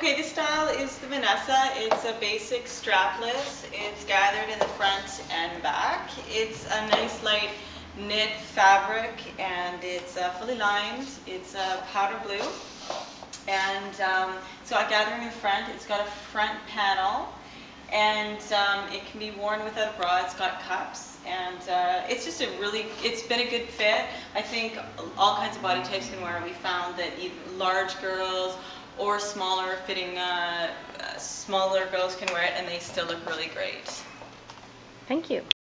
Okay, this style is the Vanessa. It's a basic strapless. It's gathered in the front and back. It's a nice light knit fabric and it's uh, fully lined. It's a uh, powder blue. And um, it's got gathering in the front. It's got a front panel and um, it can be worn without a bra. It's got cups and uh, it's just a really, it's been a good fit. I think all kinds of body types can wear it. We found that even large girls or smaller fitting, uh, smaller girls can wear it and they still look really great. Thank you.